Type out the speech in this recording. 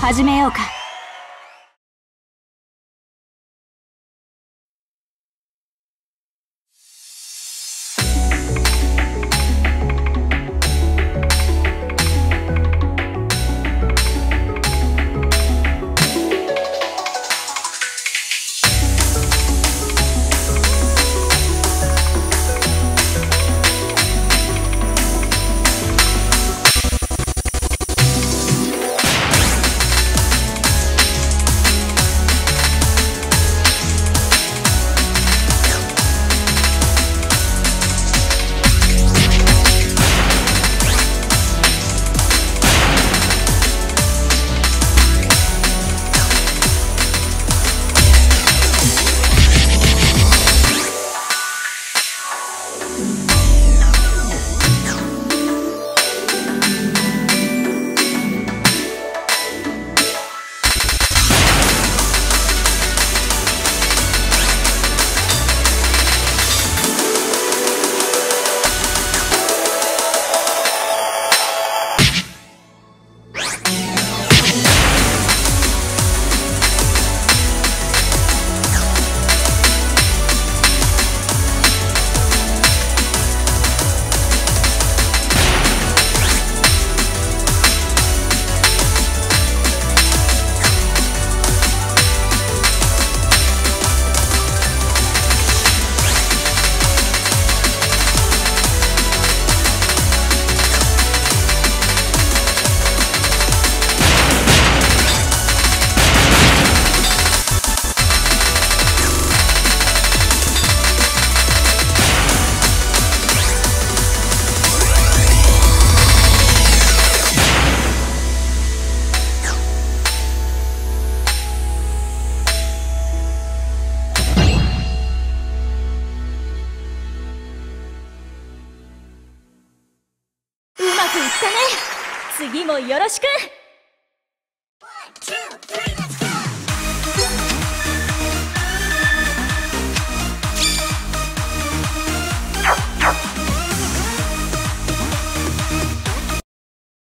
始めようか。くいったね。次もよろしく。